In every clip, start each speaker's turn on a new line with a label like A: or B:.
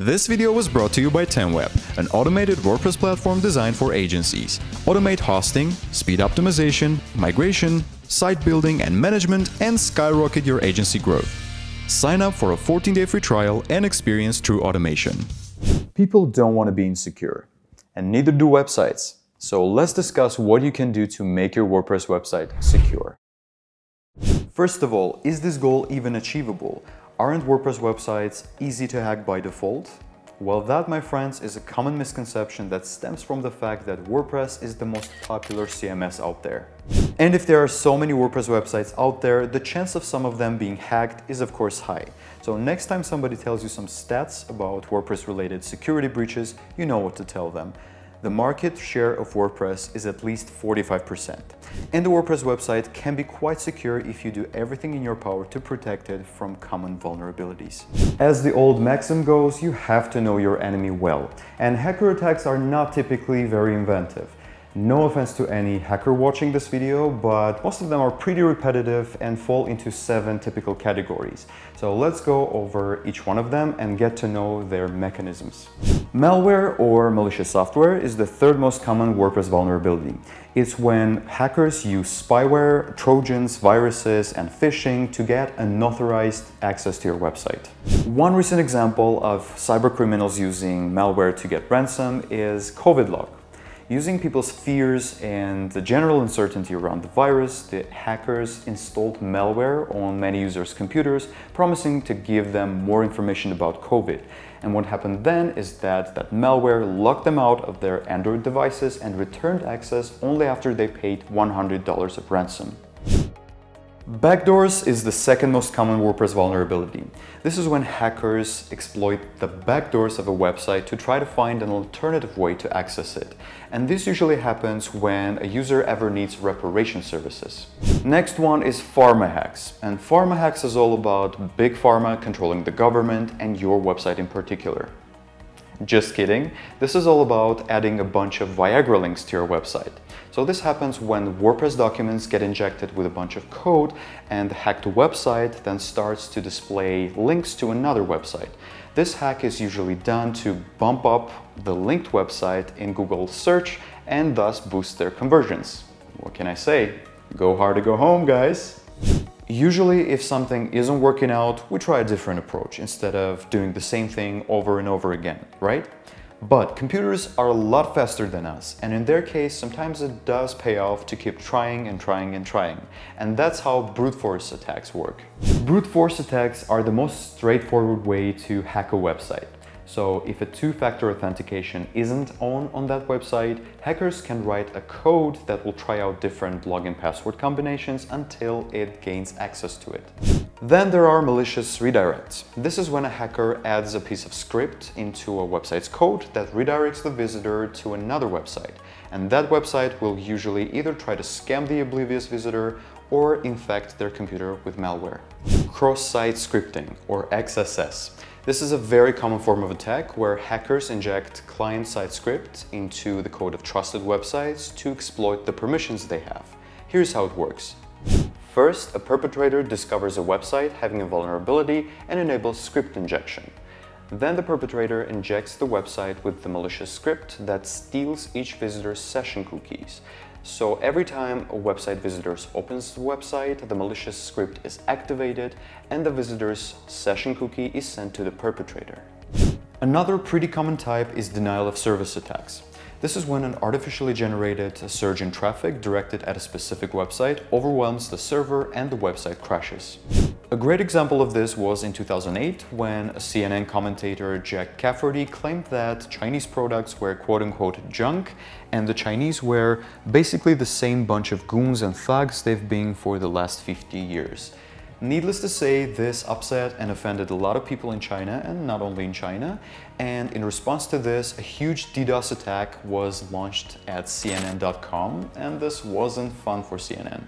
A: This video was brought to you by TenWeb, an automated WordPress platform designed for agencies. Automate hosting, speed optimization, migration, site building and management, and skyrocket your agency growth. Sign up for a 14-day free trial and experience true automation. People don't want to be insecure, and neither do websites. So let's discuss what you can do to make your WordPress website secure. First of all, is this goal even achievable? Aren't WordPress websites easy to hack by default? Well, that, my friends, is a common misconception that stems from the fact that WordPress is the most popular CMS out there. And if there are so many WordPress websites out there, the chance of some of them being hacked is of course high. So next time somebody tells you some stats about WordPress related security breaches, you know what to tell them the market share of WordPress is at least 45%. And the WordPress website can be quite secure if you do everything in your power to protect it from common vulnerabilities. As the old maxim goes, you have to know your enemy well. And hacker attacks are not typically very inventive. No offense to any hacker watching this video, but most of them are pretty repetitive and fall into seven typical categories. So let's go over each one of them and get to know their mechanisms. Malware or malicious software is the third most common WordPress vulnerability. It's when hackers use spyware, trojans, viruses, and phishing to get unauthorized access to your website. One recent example of cybercriminals using malware to get ransom is CovidLock. Using people's fears and the general uncertainty around the virus, the hackers installed malware on many users' computers, promising to give them more information about COVID. And what happened then is that that malware locked them out of their Android devices and returned access only after they paid $100 of ransom. Backdoors is the second most common WordPress vulnerability. This is when hackers exploit the backdoors of a website to try to find an alternative way to access it. And this usually happens when a user ever needs reparation services. Next one is pharma hacks. And pharma hacks is all about big pharma controlling the government and your website in particular. Just kidding. This is all about adding a bunch of Viagra links to your website. So this happens when WordPress documents get injected with a bunch of code and the hacked website then starts to display links to another website. This hack is usually done to bump up the linked website in Google search and thus boost their conversions. What can I say? Go hard to go home, guys. Usually if something isn't working out, we try a different approach instead of doing the same thing over and over again, right? But computers are a lot faster than us, and in their case, sometimes it does pay off to keep trying and trying and trying. And that's how brute force attacks work. Brute force attacks are the most straightforward way to hack a website. So if a two-factor authentication isn't on on that website, hackers can write a code that will try out different login password combinations until it gains access to it. Then there are malicious redirects. This is when a hacker adds a piece of script into a website's code that redirects the visitor to another website. And that website will usually either try to scam the oblivious visitor or infect their computer with malware. Cross-site scripting, or XSS. This is a very common form of attack where hackers inject client-side script into the code of trusted websites to exploit the permissions they have. Here's how it works. First, a perpetrator discovers a website having a vulnerability and enables script injection. Then the perpetrator injects the website with the malicious script that steals each visitor's session cookies. So every time a website visitor opens the website, the malicious script is activated and the visitor's session cookie is sent to the perpetrator. Another pretty common type is denial of service attacks. This is when an artificially generated surge in traffic directed at a specific website overwhelms the server and the website crashes. A great example of this was in 2008 when CNN commentator Jack Cafferty claimed that Chinese products were quote-unquote junk and the Chinese were basically the same bunch of goons and thugs they've been for the last 50 years. Needless to say, this upset and offended a lot of people in China, and not only in China, and in response to this, a huge DDoS attack was launched at CNN.com, and this wasn't fun for CNN.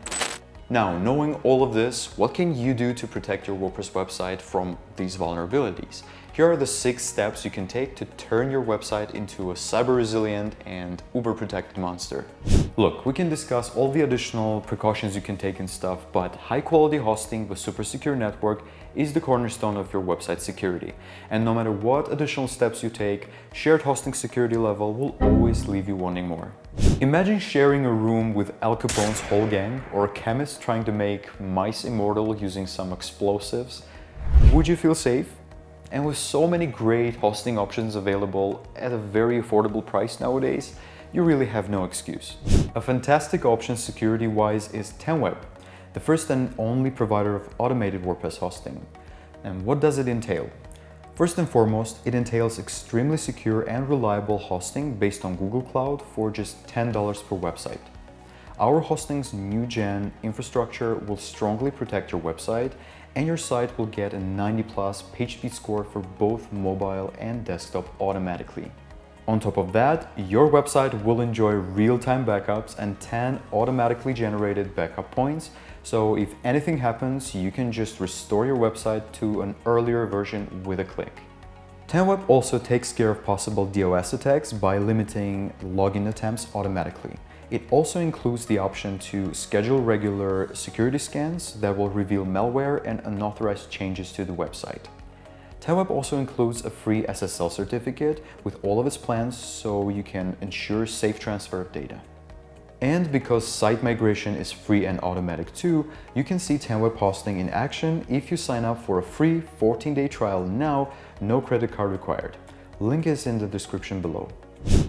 A: Now, knowing all of this, what can you do to protect your WordPress website from these vulnerabilities? Here are the six steps you can take to turn your website into a cyber resilient and uber protected monster. Look, we can discuss all the additional precautions you can take and stuff, but high quality hosting with super secure network is the cornerstone of your website security. And no matter what additional steps you take, shared hosting security level will always leave you wanting more. Imagine sharing a room with Al Capone's whole gang or a chemist trying to make mice immortal using some explosives. Would you feel safe? And with so many great hosting options available at a very affordable price nowadays, you really have no excuse. A fantastic option security-wise is 10web, the first and only provider of automated WordPress hosting. And what does it entail? First and foremost, it entails extremely secure and reliable hosting based on Google Cloud for just $10 per website. Our hosting's new gen infrastructure will strongly protect your website and your site will get a 90 plus page speed score for both mobile and desktop automatically. On top of that, your website will enjoy real-time backups and 10 automatically generated backup points, so if anything happens, you can just restore your website to an earlier version with a click. 10web also takes care of possible DOS attacks by limiting login attempts automatically. It also includes the option to schedule regular security scans that will reveal malware and unauthorized changes to the website. 10web also includes a free SSL certificate with all of its plans so you can ensure safe transfer of data. And because site migration is free and automatic too, you can see 10web hosting in action if you sign up for a free 14-day trial now, no credit card required. Link is in the description below.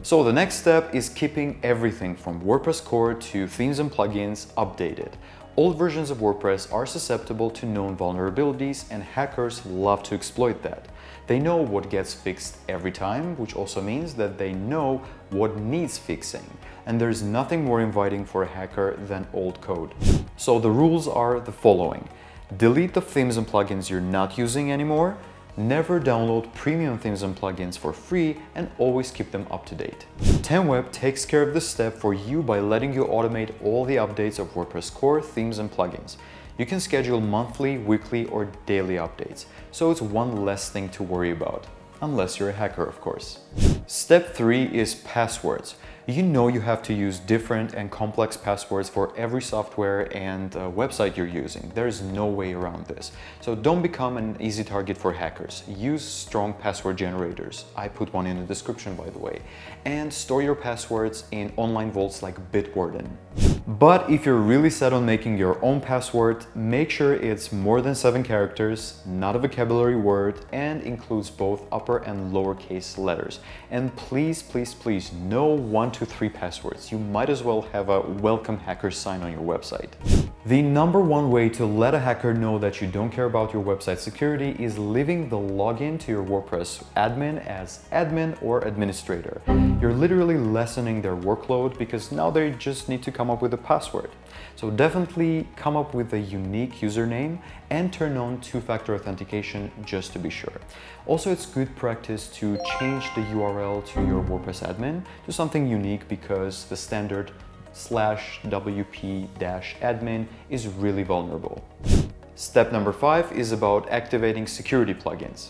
A: So the next step is keeping everything from WordPress core to themes and plugins updated. Old versions of WordPress are susceptible to known vulnerabilities and hackers love to exploit that. They know what gets fixed every time, which also means that they know what needs fixing. And there's nothing more inviting for a hacker than old code. So the rules are the following. Delete the themes and plugins you're not using anymore, Never download premium themes and plugins for free and always keep them up to date. 10web takes care of this step for you by letting you automate all the updates of WordPress core themes and plugins. You can schedule monthly, weekly, or daily updates, so it's one less thing to worry about. Unless you're a hacker, of course. Step 3 is passwords you know you have to use different and complex passwords for every software and uh, website you're using. There's no way around this. So don't become an easy target for hackers. Use strong password generators. I put one in the description, by the way. And store your passwords in online vaults like Bitwarden. But if you're really set on making your own password, make sure it's more than seven characters, not a vocabulary word, and includes both upper and lowercase letters. And please, please, please, no one, two, three passwords. You might as well have a welcome hacker sign on your website. The number one way to let a hacker know that you don't care about your website security is leaving the login to your WordPress admin as admin or administrator. You're literally lessening their workload because now they just need to come up with a password. So definitely come up with a unique username and turn on two-factor authentication just to be sure. Also, it's good practice to change the URL to your WordPress admin to something unique because the standard slash wp-admin is really vulnerable. Step number five is about activating security plugins.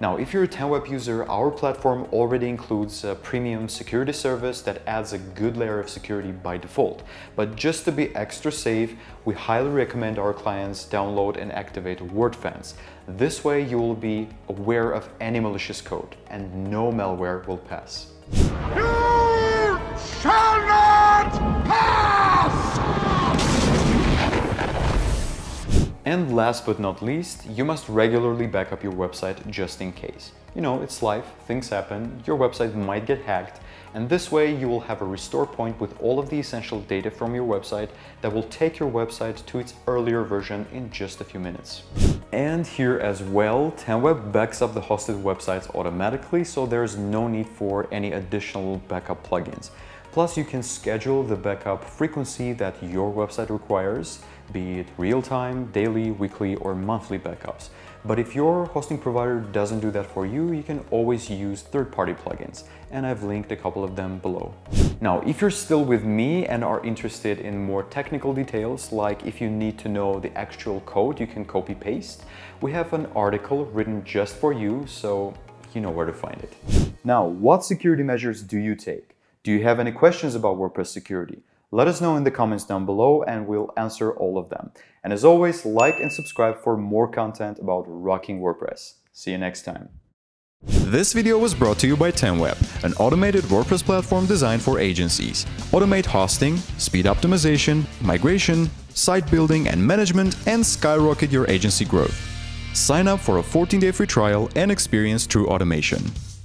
A: Now, if you're a 10web user, our platform already includes a premium security service that adds a good layer of security by default. But just to be extra safe, we highly recommend our clients download and activate WordFence. This way you will be aware of any malicious code and no malware will pass. You shall not pass! And last but not least, you must regularly back up your website just in case. You know, it's life, things happen, your website might get hacked, and this way you will have a restore point with all of the essential data from your website that will take your website to its earlier version in just a few minutes. And here as well, 10web backs up the hosted websites automatically, so there's no need for any additional backup plugins. Plus, you can schedule the backup frequency that your website requires be it real-time, daily, weekly, or monthly backups. But if your hosting provider doesn't do that for you, you can always use third-party plugins, and I've linked a couple of them below. Now, if you're still with me and are interested in more technical details, like if you need to know the actual code you can copy paste, we have an article written just for you, so you know where to find it. Now, what security measures do you take? Do you have any questions about WordPress security? Let us know in the comments down below and we'll answer all of them. And as always, like and subscribe for more content about rocking WordPress. See you next time.
B: This video was brought to you by TenWeb, an automated WordPress platform designed for agencies. Automate hosting, speed optimization, migration, site building and management, and skyrocket your agency growth. Sign up for a 14-day free trial and experience true automation.